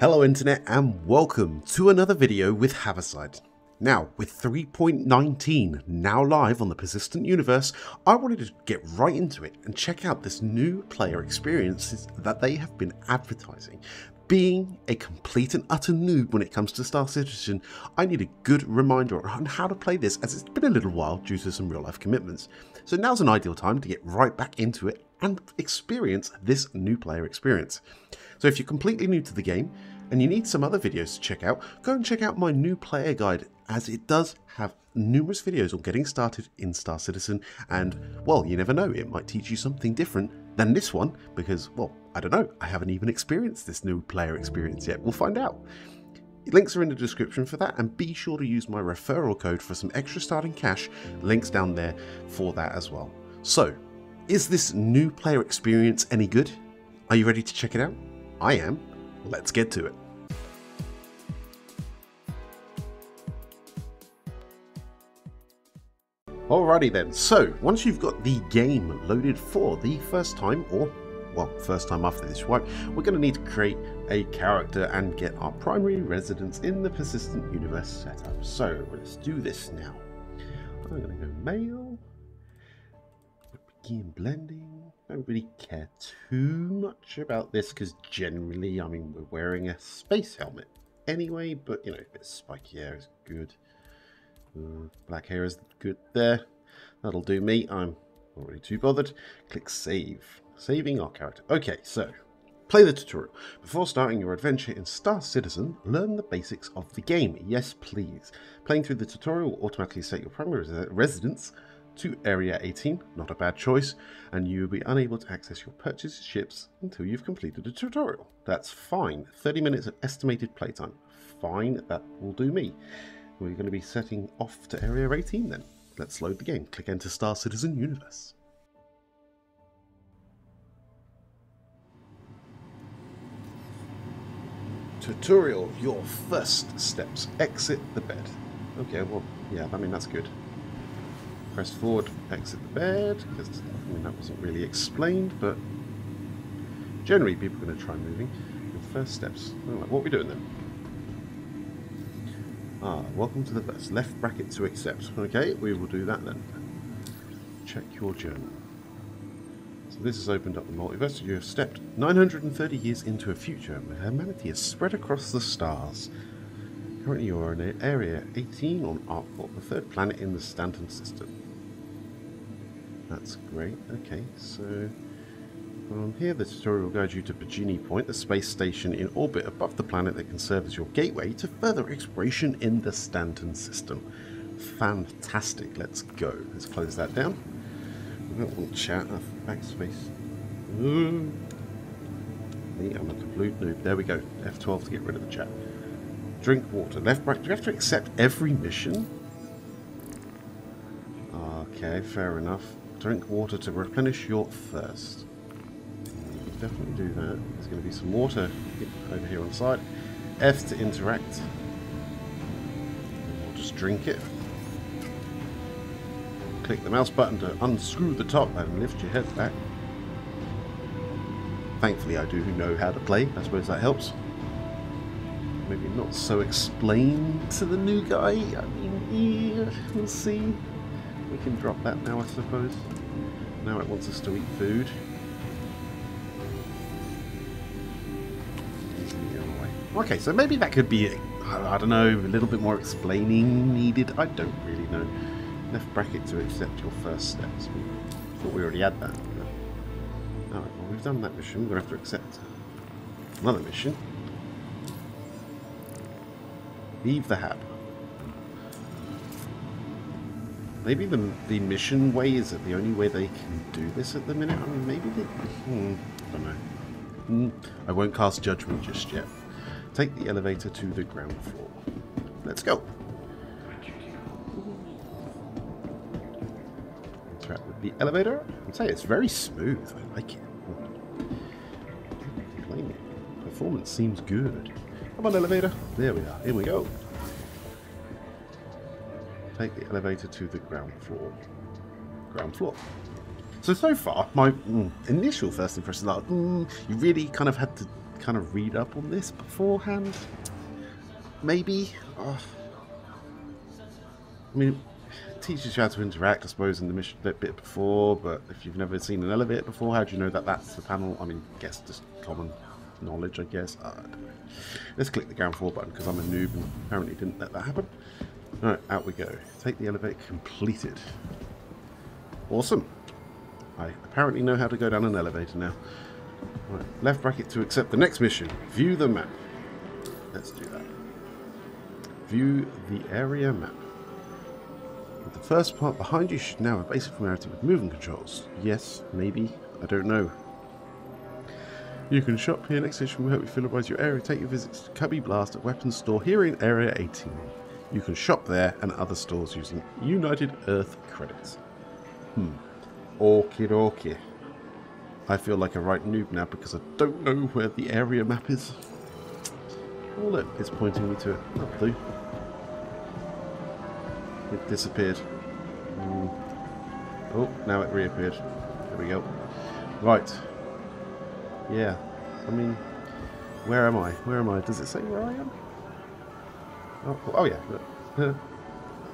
Hello Internet and welcome to another video with Havocide. Now, with 3.19 now live on the Persistent Universe, I wanted to get right into it and check out this new player experiences that they have been advertising. Being a complete and utter noob when it comes to Star Citizen, I need a good reminder on how to play this as it's been a little while due to some real life commitments. So now's an ideal time to get right back into it and experience this new player experience. So if you're completely new to the game and you need some other videos to check out, go and check out my new player guide as it does have numerous videos on getting started in Star Citizen and, well, you never know, it might teach you something different than this one because, well, I don't know, I haven't even experienced this new player experience yet. We'll find out. Links are in the description for that, and be sure to use my referral code for some extra starting cash. Links down there for that as well. So, is this new player experience any good? Are you ready to check it out? I am. Let's get to it. Alrighty then, so once you've got the game loaded for the first time, or well, first time after this wipe, we're going to need to create a character and get our primary residence in the persistent universe set up. So let's do this now. I'm going to go male, begin blending. I Don't really care too much about this because generally, I mean, we're wearing a space helmet anyway, but you know, a bit spiky hair is good. Black hair is good there. That'll do me. I'm already too bothered. Click save. Saving our character. Okay, so play the tutorial. Before starting your adventure in Star Citizen, learn the basics of the game. Yes, please. Playing through the tutorial will automatically set your primary residence to Area 18, not a bad choice, and you will be unable to access your purchased ships until you've completed the tutorial. That's fine. 30 minutes of estimated playtime. Fine, that will do me. We're going to be setting off to Area 18 then. Let's load the game. Click Enter Star Citizen Universe. Tutorial, your first steps. Exit the bed. Okay, well, yeah, I mean, that's good. Press forward, exit the bed, because I mean, that wasn't really explained, but generally people are going to try moving. Your first steps. Right, what are we doing then? Ah, welcome to the bus. Left bracket to accept. Okay, we will do that then. Check your journal. So this has opened up the multiverse. You have stepped 930 years into a future where humanity is spread across the stars. Currently you are in Area 18 on ArcCorp, the third planet in the Stanton system. That's great. Okay, so from here, the tutorial will guide you to Baijini Point, the space station in orbit above the planet that can serve as your gateway to further exploration in the Stanton system. Fantastic. Let's go. Let's close that down. We don't want chat. Backspace. Ooh. Me, I'm a complete noob. There we go. F12 to get rid of the chat. Drink water. Left, right. Do you have to accept every mission? Okay, fair enough. Drink water to replenish your thirst definitely do that. There's going to be some water over here on the side. F to interact. We'll just drink it. Click the mouse button to unscrew the top and lift your head back. Thankfully I do know how to play, I suppose that helps. Maybe not so explained to the new guy, I mean, yeah, we'll see. We can drop that now I suppose. Now it wants us to eat food. Okay, so maybe that could be, I don't know, a little bit more explaining needed. I don't really know. Left bracket to accept your first steps. I thought we already had that. Alright, well we've done that mission. We're going to have to accept another mission. Leave the hab. Maybe the, the mission way is it the only way they can do this at the minute. I mean, maybe they... Hmm, I don't know. Hmm, I won't cast judgment just yet. Take the elevator to the ground floor. Let's go. Interact with the elevator. I'd say it's very smooth. I like it. Performance seems good. Come on, elevator. There we are. Here we go. Take the elevator to the ground floor. Ground floor. So, so far, my mm, initial first impression is that mm, you really kind of had to kind of read up on this beforehand. Maybe. Oh. I mean, teaches you how to interact, I suppose, in the mission bit, bit before, but if you've never seen an elevator before, how do you know that that's the panel? I mean, I guess just common knowledge, I guess. Uh, Let's click the ground floor button because I'm a noob and apparently didn't let that happen. Alright, out we go. Take the elevator completed. Awesome. I apparently know how to go down an elevator now. Right, left bracket to accept the next mission. View the map. Let's do that. View the area map. The first part behind you should now have basic familiarity with moving controls. Yes, maybe, I don't know. You can shop here. Next station will help you familiarise your area. Take your visits to Cubby Blast at Weapons Store here in Area 18. You can shop there and other stores using United Earth credits. Hmm. Okie dokie. I feel like a right noob now because I don't know where the area map is. Oh look, it's pointing me to it. That'll do. It disappeared. Mm. Oh, now it reappeared. There we go. Right. Yeah. I mean, where am I? Where am I? Does it say where I am? Oh, oh yeah.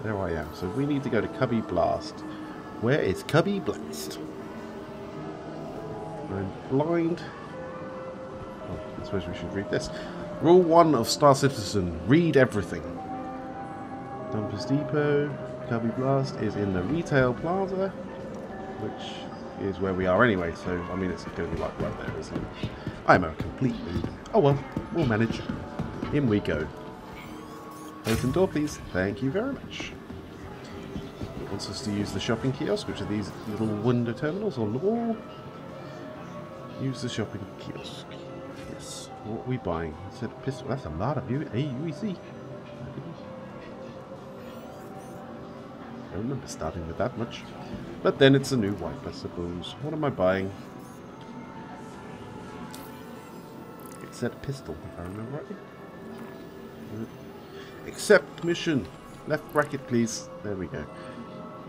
there I am. So we need to go to Cubby Blast. Where is Cubby Blast? I'm blind. Oh, I suppose we should read this. Rule 1 of Star Citizen. Read everything. Dumpers Depot. Cubby Blast is in the retail plaza, which is where we are anyway, so, I mean, it's going to be like right there, isn't it? I'm a complete noob. Oh well, we'll manage. In we go. Open door, please. Thank you very much. It wants us to use the shopping kiosk, which are these little window terminals on the wall. Use the shopping kiosk. Yes. What are we buying? It's a pistol. That's a lot of AUEC. I don't remember starting with that much. But then it's a new wipe, I suppose. What am I buying? It said pistol, if I remember rightly. Accept mission. Left bracket, please. There we go.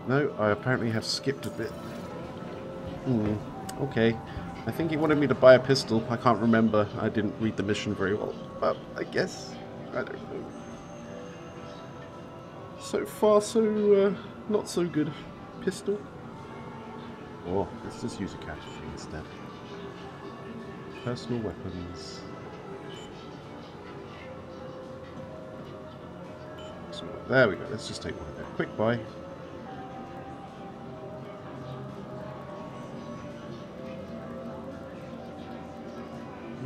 No, I apparently have skipped a bit. Hmm. Okay. I think he wanted me to buy a pistol. I can't remember. I didn't read the mission very well. But I guess. I don't know. So far, so uh, not so good. Pistol. Oh, let's just use a cash instead. Personal weapons. So there we go. Let's just take one of them. Quick buy.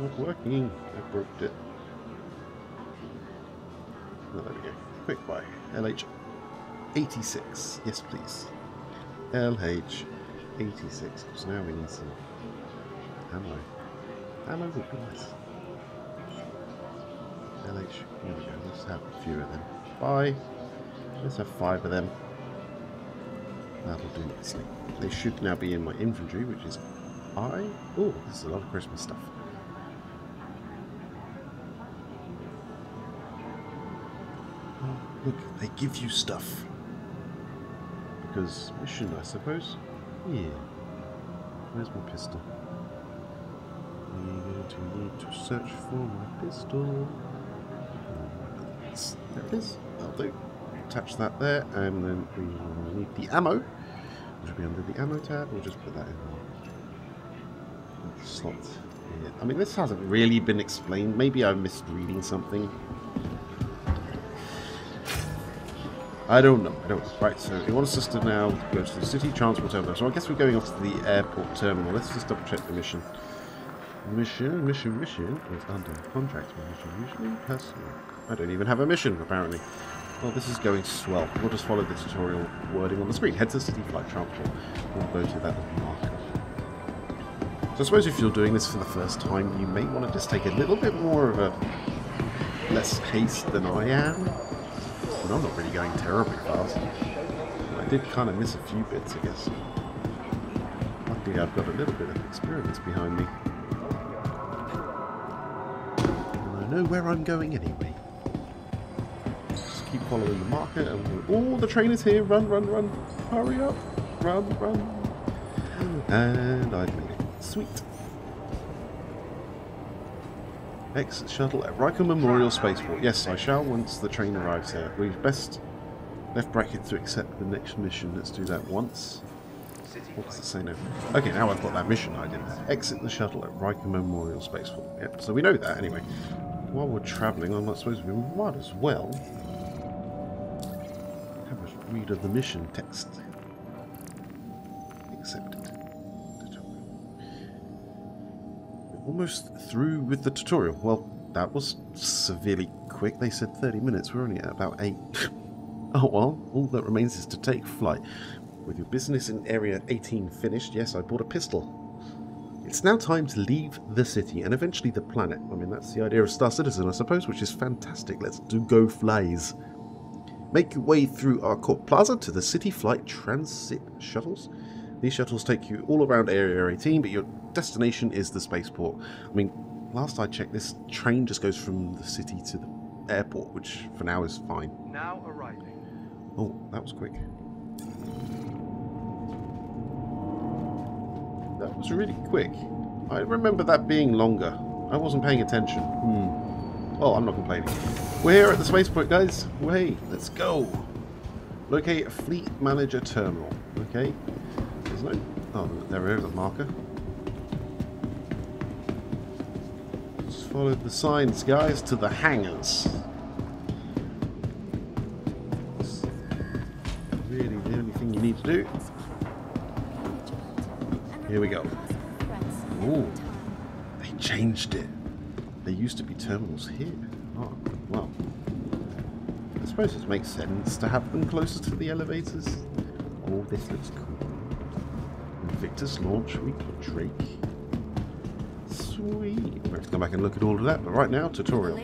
Not working. I broke it. Oh, there we go. Quick buy. LH 86. Yes, please. LH 86. Because now we need some ammo. Ammo would be nice. LH. Here we go. Let's have a few of them. Bye. Let's have five of them. That'll do nicely. They should now be in my inventory, which is I. Oh, this is a lot of Christmas stuff. Look, they give you stuff. Because mission, I suppose. Yeah. Where's my pistol? We're going to need to search for my pistol. There it is. That'll do. Attach that there, and then we need the ammo, which will be under the ammo tab. We'll just put that in the slot here. I mean, this hasn't really been explained. Maybe I'm misreading something. I don't know. I don't. Right, so it wants us to now go to the city transport terminal. So I guess we're going off to the airport terminal. Let's just double check the mission. Mission, mission, mission oh, is under contract. Mission, usually personal. I don't even have a mission, apparently. Well, this is going swell. We'll just follow the tutorial wording on the screen. Head to City Flight Transport. We'll go to that marker. So I suppose if you're doing this for the first time, you may want to just take a little bit more of a less haste than I am. But I'm not really going terribly fast. I did kind of miss a few bits, I guess. Luckily, I've got a little bit of experience behind me. And I know where I'm going anyway Just keep following the marker and oh the train is here run run run hurry up run run and I've made it sweet Exit shuttle at Riker Memorial Spaceport. Yes, I shall once the train arrives here. We've best left bracket to accept the next mission. Let's do that once. What does it say now? Okay, now I've got that mission I did. Exit the shuttle at Riker Memorial Spaceport. Yep, so we know that anyway. While we're travelling, I'm not supposed to be. We might as well have a read of the mission text. Almost through with the tutorial. Well, that was severely quick. They said 30 minutes. We're only at about 8. oh well, all that remains is to take flight. With your business in Area 18 finished, yes, I bought a pistol. It's now time to leave the city and eventually the planet. I mean, that's the idea of Star Citizen, I suppose, which is fantastic. Let's do go flies. Make your way through Arcot Plaza to the City Flight Transit shuttles. These shuttles take you all around Area 18, but your destination is the spaceport. I mean, last I checked, this train just goes from the city to the airport, which for now is fine. Now arriving. Oh, that was quick. That was really quick. I remember that being longer. I wasn't paying attention. Hmm. Well, I'm not complaining. We're here at the spaceport, guys. Wait, let's go. Locate a Fleet Manager Terminal. Okay. There's no... Oh, the marker. Just follow the signs, guys, to the hangars. Really the only thing you need to do. Here we go. Ooh, they changed it. There used to be terminals here. Oh, well. I suppose it makes sense to have them closer to the elevators. Oh, this looks cool. Invictus launch, we got Drake. Sweet. We have to go back and look at all of that, but right now, tutorial.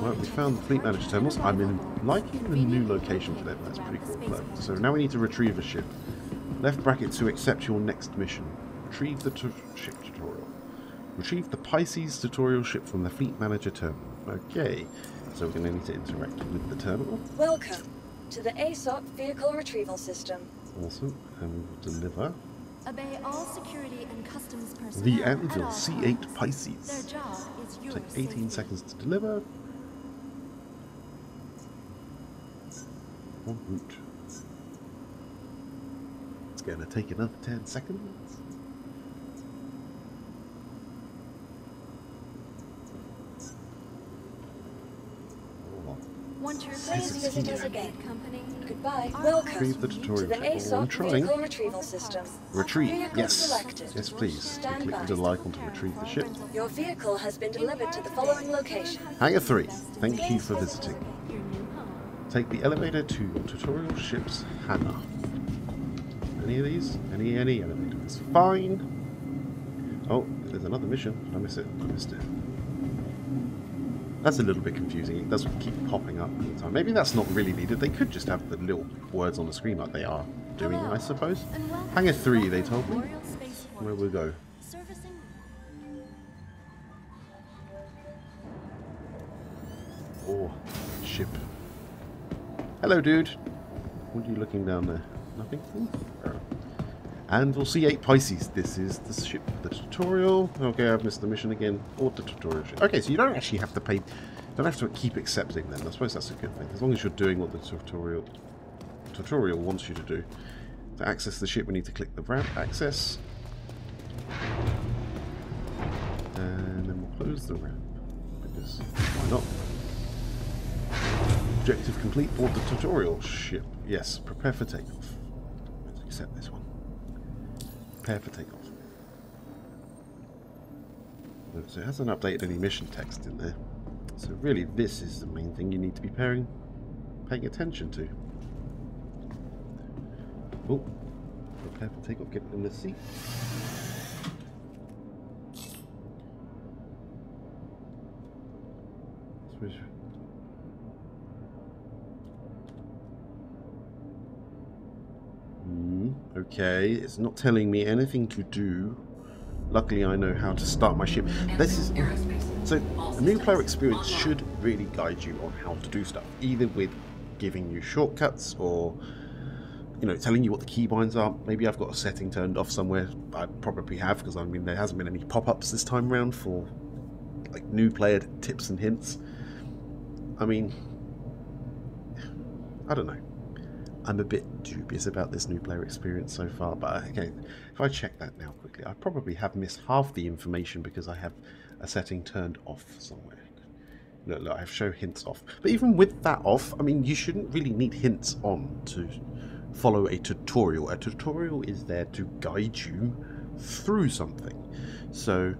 Well, we found the fleet manager terminals. I'm in liking the new location for them. That's pretty cool. So now we need to retrieve a ship. Left bracket to accept your next mission. Retrieve the ship tutorial. Retrieve the Pisces tutorial ship from the Fleet Manager terminal. Okay, so we're going to need to interact with the terminal. Welcome to the ASOP Vehicle Retrieval System. Awesome, and we will deliver Obey all security and customs personnel. the Anvil C8 times. Their Pisces. job is your Take 18 safety. seconds to deliver. En route. It's going to take another 10 seconds. Oh, Want your Please business visit us again. Goodbye. Welcome Retrieve the to tutorial the ship. Oh, I'm trying. Vehicle Retrieval System. Retrieve, yes. selected. Yes, please. Stand click by. the little icon to retrieve the ship. Your vehicle has been delivered to the following location. Hangar 3, thank you for visiting. Your new home. Take the elevator to your tutorial ship's hangar. Any of these? Any, any elevator. It's fine. Oh, there's another mission. Did I miss it? I missed it. That's a little bit confusing. It does keep popping up all the time. Maybe that's not really needed. They could just have the little words on the screen like they are doing, Hello, I suppose. Hangar 3, they told me. Where we go. Servicing Or ship. Hello, dude. What are you looking down there? Nothing? Ooh. Anvil C8 Pisces. This is the ship, the tutorial. Okay, I've missed the mission again. Or the tutorial ship. Okay, so you don't actually have to pay... don't have to keep accepting them. I suppose that's a good thing. As long as you're doing what the tutorial tutorial wants you to do. To access the ship, we need to click the ramp access. And then we'll close the ramp. Because why not? Objective complete. Board the tutorial ship. Yes, prepare for takeoff. Let's accept this one. Prepare for takeoff. So it hasn't updated any mission text in there. So really, this is the main thing you need to be paying, paying attention to. Oh, prepare for takeoff. Get in the seat. Switch. Hmm, okay, it's not telling me anything to do. Luckily, I know how to start my ship. This is so a new player experience should really guide you on how to do stuff, either with giving you shortcuts or you know telling you what the keybinds are. Maybe I've got a setting turned off somewhere. I probably have because I mean there hasn't been any pop-ups this time around for like new player tips and hints. I mean, I don't know. I'm a bit dubious about this new player experience so far, but uh, okay, if I check that now quickly, I probably have missed half the information because I have a setting turned off somewhere. Look, look, I have show hints off. But even with that off, I mean, you shouldn't really need hints on to follow a tutorial. A tutorial is there to guide you through something. So,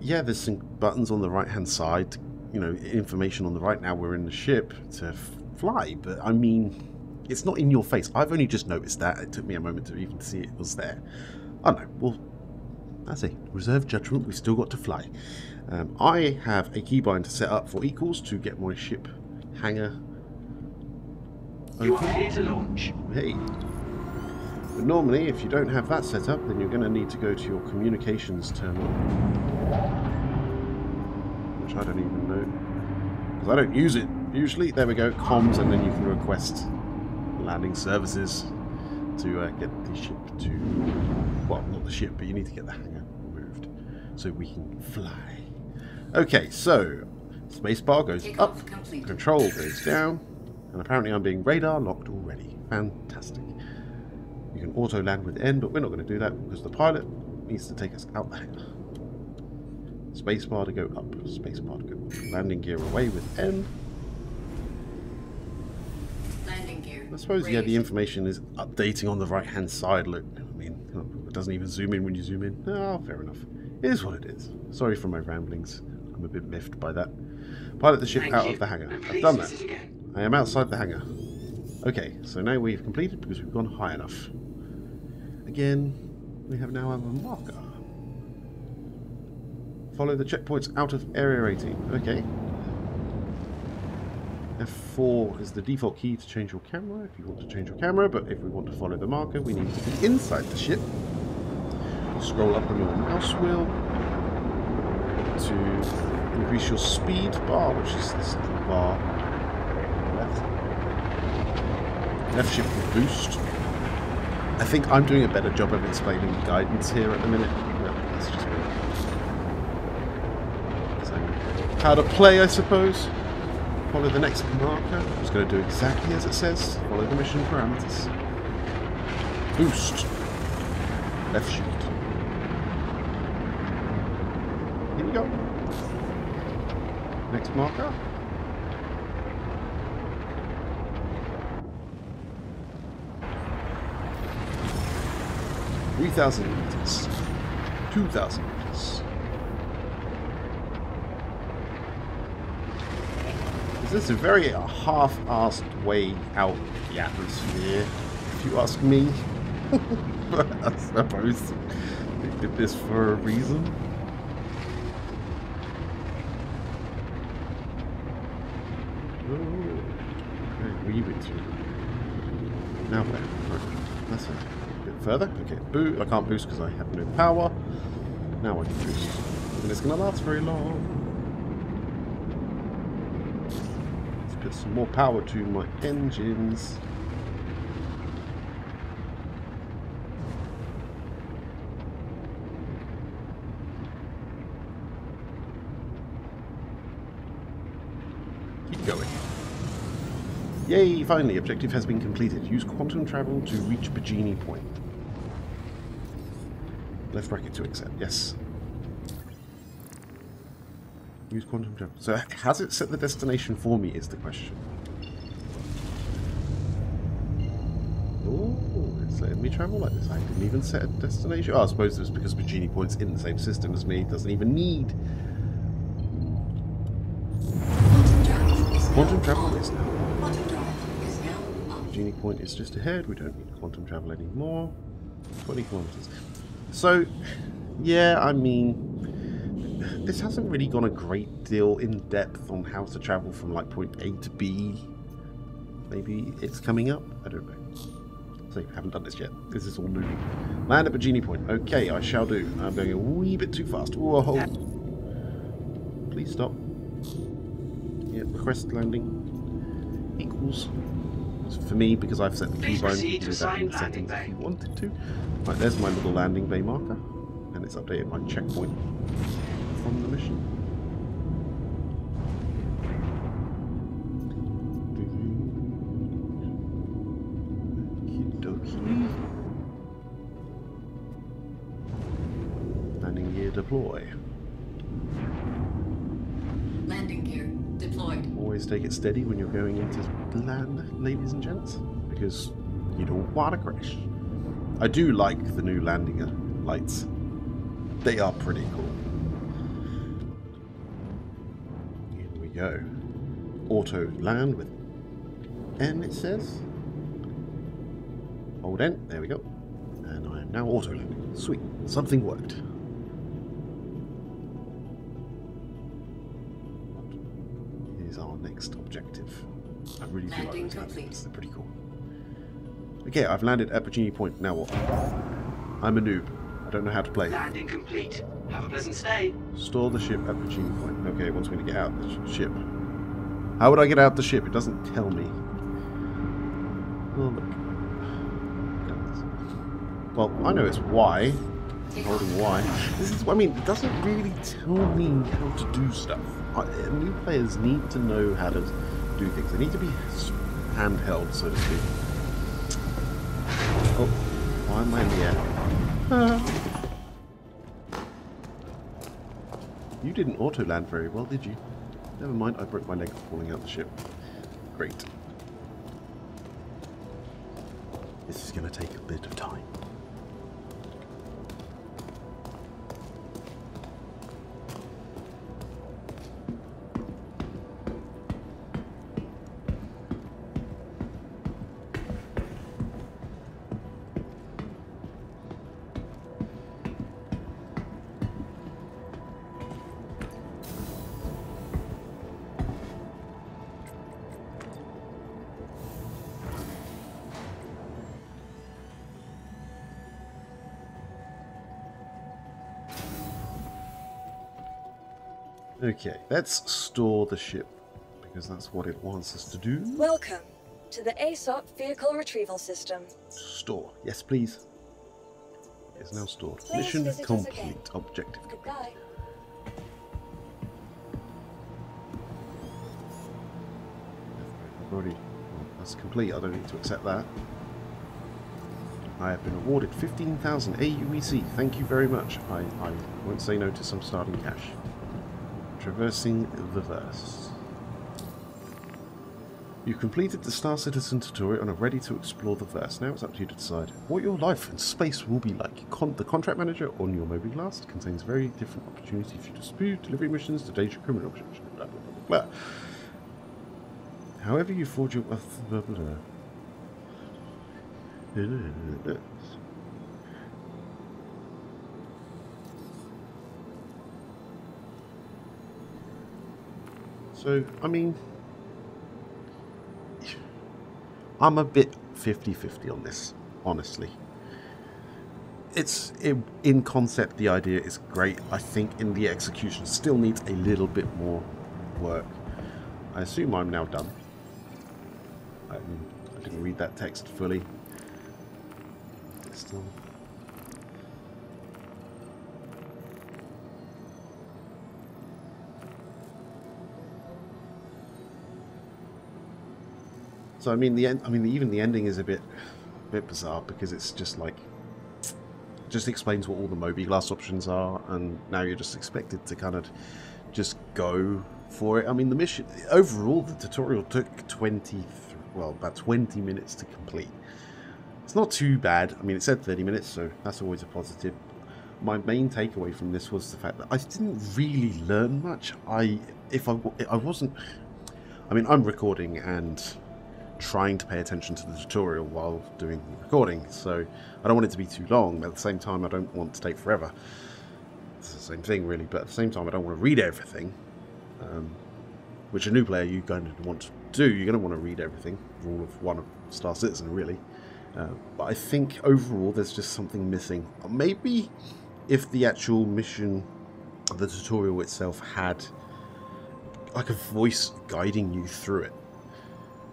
yeah, there's some buttons on the right-hand side, you know, information on the right now we're in the ship to fly, but I mean, it's not in your face. I've only just noticed that. It took me a moment to even see it was there. I don't know. Well, that's a reserve judgment. We still got to fly. Um, I have a keybind to set up for equals to get my ship hangar You are here to launch. Hey. But normally, if you don't have that set up, then you're going to need to go to your communications terminal. Which I don't even know. Because I don't use it usually. There we go, comms, and then you can request landing services to uh, get the ship to... Well, not the ship, but you need to get the hangar moved so we can fly. Okay, so spacebar goes Takeoff up, control goes down, and apparently I'm being radar locked already. Fantastic. You can auto land with N, but we're not going to do that because the pilot needs to take us out the hangar. Spacebar to go up, spacebar to go up. Landing gear away with N. I suppose, yeah, the information is updating on the right hand side. Look, I mean, it doesn't even zoom in when you zoom in. Oh, fair enough. It is what it is. Sorry for my ramblings. I'm a bit miffed by that. Pilot the ship Thank out you. of the hangar. I've done that. I am outside the hangar. Okay, so now we've completed because we've gone high enough. Again, we have now a marker. Follow the checkpoints out of Area 18. Okay. F4 is the default key to change your camera if you want to change your camera, but if we want to follow the marker, we need to be inside the ship. Scroll up on your mouse wheel to increase your speed bar, which is this little bar left. Left shift will boost. I think I'm doing a better job of explaining the guidance here at the minute. Well, that's just me. How to play, I suppose. Follow the next marker. I'm just going to do exactly as it says. Follow the mission parameters. Boost. Left shift. Here we go. Next marker. Three thousand meters. Two thousand meters. This is a very half-assed way out the atmosphere, if you ask me. but I suppose they did this for a reason. Oh. Now where? Okay, That's it. A bit further. Okay, boo. I can't boost because I have no power. Now I can boost. And it's going to last very long. Put some more power to my engines. Keep going. Yay, finally, objective has been completed. Use quantum travel to reach Baijini Point. Left bracket to accept, yes. Use quantum travel. So has it set the destination for me is the question. Oh, it's letting me travel like this. I didn't even set a destination. Oh, I suppose it's because Baijini Point's in the same system as me. It doesn't even need Quantum travel is now. Genie Point is just ahead. We don't need quantum travel anymore. 20 kilometers. So, yeah, I mean, this hasn't really gone a great deal in depth on how to travel from like point A to B. Maybe it's coming up. I don't know. So, haven't done this yet. This is all new. Land at Baijini Point. Okay, I shall do. I'm going a wee bit too fast. Whoa. Please stop. Yeah, request landing equals. For me, because I've set the keybind, to do that in landing settings if you wanted to. Right, there's my little landing bay marker, and it's updated my checkpoint on the mission. Landing gear deploy. Landing gear deployed. Always take it steady when you're going into land, ladies and gents, because you don't want to crash. I do like the new landing lights. They are pretty cool. Go. Auto land with N, it says. Hold N, there we go. And I am now auto landing. Sweet, something worked. Here's our next objective. I really do like Landing those landings. complete. They're pretty cool. Okay, I've landed at Baijini Point. Now what? I'm a noob. I don't know how to play. Landing complete. Have a pleasant stay. Store the ship at the Baijini Point. Okay, wants me to get out the sh- ship. How would I get out the ship? It doesn't tell me. Oh, look. Well, I know it's Y. I'm holding Y. This is, I mean, it doesn't really tell me how to do stuff. I, new players need to know how to do things. They need to be handheld, so to speak. Oh, why am I in the air? You didn't auto land very well, did you? Never mind, I broke my leg falling out of the ship. Great. This is going to take a bit of time. Okay, let's store the ship because that's what it wants us to do. Welcome to the ASOP Vehicle Retrieval System. Store. Yes, please. It's now stored. Please Mission complete. Objective Goodbye. I've already. Well, that's complete. I don't need to accept that. I have been awarded 15,000 AUEC. Thank you very much. I, I won't say no to some starting cash. Traversing the verse. You've completed the Star Citizen tutorial and are ready to explore the verse. Now it's up to you to decide what your life in space will be like. Con- the contract manager on your mobiGlas contains very different opportunities for dispute, delivery missions, to danger criminal blah blah blah blah. However you forge your uh, blah, blah, blah. So, I mean, I'm a bit 50-50 on this, honestly. It's it, in concept, the idea is great. I think in the execution, still needs a little bit more work. I assume I'm now done. I, I didn't read that text fully. Still. So I mean the end. I mean even the ending is a bit, a bit bizarre because it's just like, just explains what all the mobiGlas options are, and now you're just expected to kind of just go for it. I mean the mission overall, the tutorial took 20, well about 20 minutes to complete. It's not too bad. I mean it said 30 minutes, so that's always a positive. My main takeaway from this was the fact that I didn't really learn much. I if I I wasn't. I mean I'm recording and trying to pay attention to the tutorial while doing the recording, so I don't want it to be too long, but at the same time I don't want to take forever. It's the same thing really, but at the same time I don't want to read everything. Um, which a new player you're going to want to do, you're going to want to read everything, rule of one of Star Citizen really. Uh, but I think overall there's just something missing. Maybe if the actual mission, the tutorial itself had like a voice guiding you through it.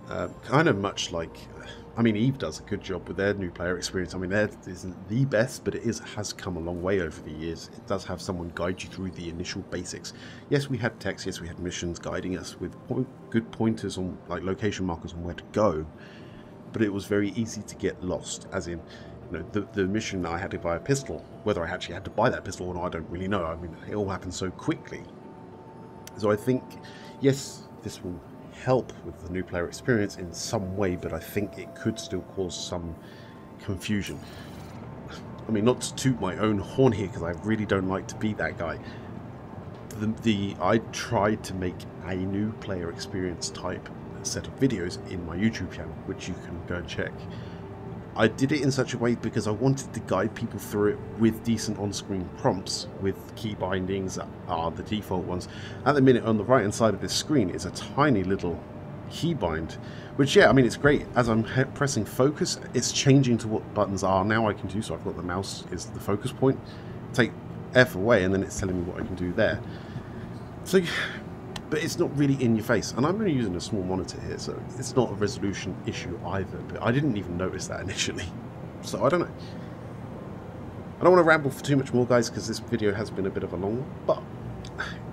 Uh, kind of much like, I mean, Eve does a good job with their new player experience. I mean, theirs isn't the best, but it is has come a long way over the years. It does have someone guide you through the initial basics. Yes, we had text. Yes, we had missions guiding us with point, good pointers on like location markers on where to go. but it was very easy to get lost. As in, you know, the the mission I had to buy a pistol. Whether I actually had to buy that pistol or not, I don't really know. I mean, it all happened so quickly. So I think, yes, this will help with the new player experience in some way, but I think it could still cause some confusion. I mean, not to toot my own horn here, because I really don't like to be that guy. The, the I tried to make a new player experience type set of videos in my YouTube channel, which you can go and check. I did it in such a way because I wanted to guide people through it with decent on-screen prompts, with key bindings that are the default ones. At the minute, on the right-hand side of this screen is a tiny little keybind, which, yeah, I mean, it's great. As I'm pressing focus, it's changing to what buttons are now I can do. So I've got the mouse is the focus point. Take F away, and then it's telling me what I can do there. So but it's not really in your face. And I'm only using a small monitor here, so it's not a resolution issue either. But I didn't even notice that initially. So I don't know. I don't want to ramble for too much more, guys, because this video has been a bit of a long one. But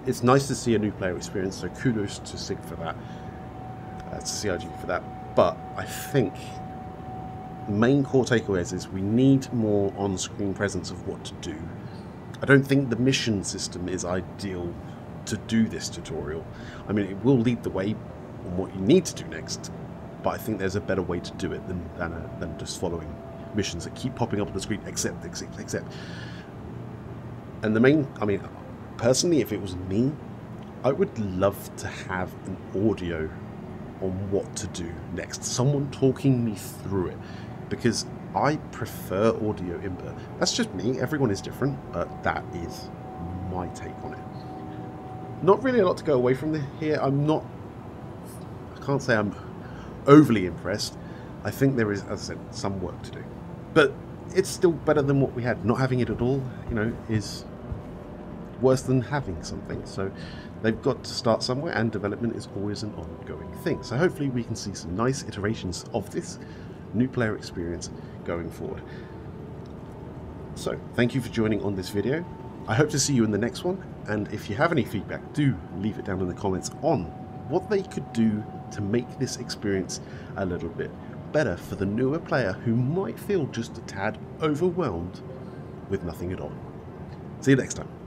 it's nice to see a new player experience, so kudos to SIG for that. Uh, to CIG for that. But I think the main core takeaways is we need more on-screen presence of what to do. I don't think the mission system is ideal to do this tutorial. I mean, it will lead the way on what you need to do next, but I think there's a better way to do it than than, uh, than just following missions that keep popping up on the screen, except, except, except. And the main, I mean, personally, if it was me, I would love to have an audio on what to do next. Someone talking me through it. Because I prefer audio input. That's just me. Everyone is different, but that is my take on it. Not really a lot to go away from here. I'm not... I can't say I'm overly impressed. I think there is, as I said, some work to do. But it's still better than what we had. Not having it at all, you know, is worse than having something. So they've got to start somewhere, and development is always an ongoing thing. So hopefully we can see some nice iterations of this new player experience going forward. So thank you for joining on this video. I hope to see you in the next one, and if you have any feedback, do leave it down in the comments on what they could do to make this experience a little bit better for the newer player who might feel just a tad overwhelmed with nothing at all. See you next time.